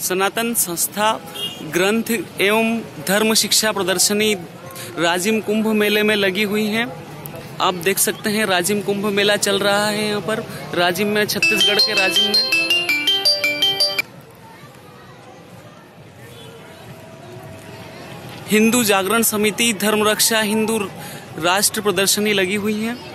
सनातन संस्था, ग्रंथ एवं धर्म शिक्षा प्रदर्शनी राजिम कुंभ मेले में लगी हुई है। आप देख सकते हैं, राजिम कुंभ मेला चल रहा है यहाँ पर। राजिम में, छत्तीसगढ़ के राजिम में। हिंदू जागरण समिति, धर्म रक्षा, हिंदू राष्ट्र प्रदर्शनी लगी हुई है।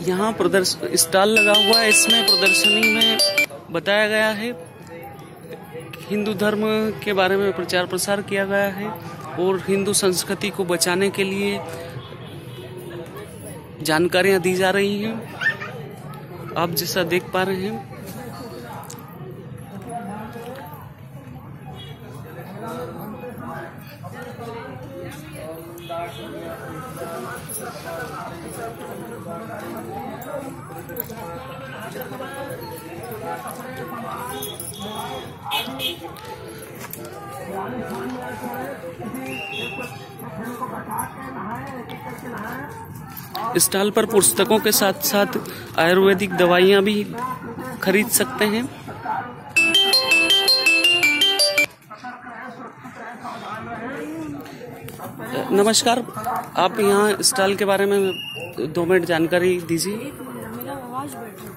यहाँ प्रदर्शन स्टॉल लगा हुआ है। इसमें प्रदर्शनी में बताया गया है। हिंदू धर्म के बारे में प्रचार प्रसार किया गया है और हिंदू संस्कृति को बचाने के लिए जानकारियाँ दी जा रही हैं। आप जैसा देख पा रहे हैं। स्टॉल पर पुस्तकों के साथ साथ आयुर्वेदिक दवाइयाँ भी खरीद सकते हैं। नमस्कार, आप यहाँ स्टॉल के बारे में दो मिनट जानकारी दीजिए। Brownsburg.